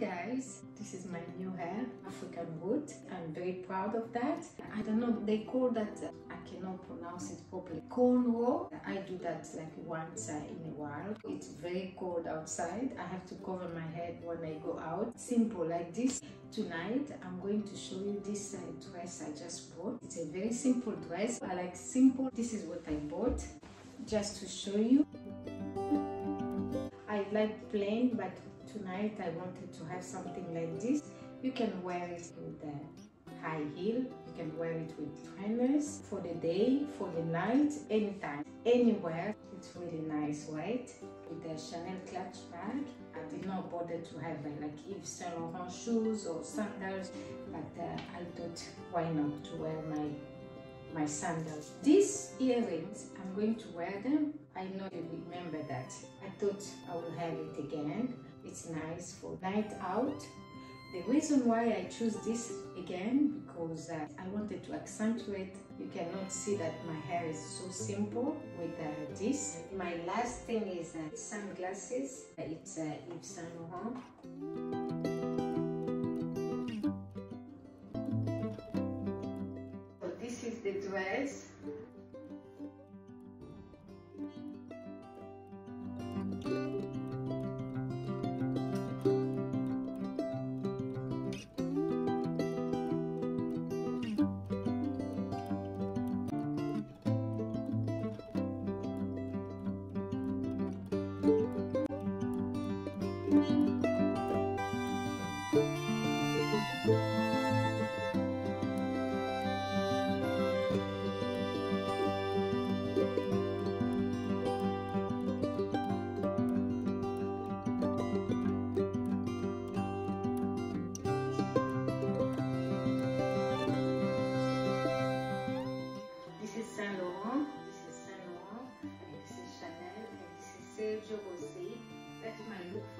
guys, this is my new hair, African wood. I'm very proud of that. I don't know, they call that, I cannot pronounce it properly, cornrow. I do that like once in a while. It's very cold outside. I have to cover my head when I go out. Simple like this. Tonight, I'm going to show you this uh, dress I just bought. It's a very simple dress. I like simple. This is what I bought just to show you. I like plain, but tonight I wanted to have something like this. You can wear it with a high heel, you can wear it with trainers for the day, for the night, anytime, anywhere. It's really nice, right? With the Chanel clutch bag. I did not bother to have uh, like Yves Saint Laurent shoes or sandals, but uh, I thought why not to wear my my sandals. These earrings, I'm going to wear them. I know you remember that. I thought I will have it again. It's nice for night out. The reason why I choose this again because uh, I wanted to accentuate. You cannot see that my hair is so simple with uh, this. My last thing is uh, sunglasses. It's uh, Yves Saint Laurent. The dress. Laurent, and this is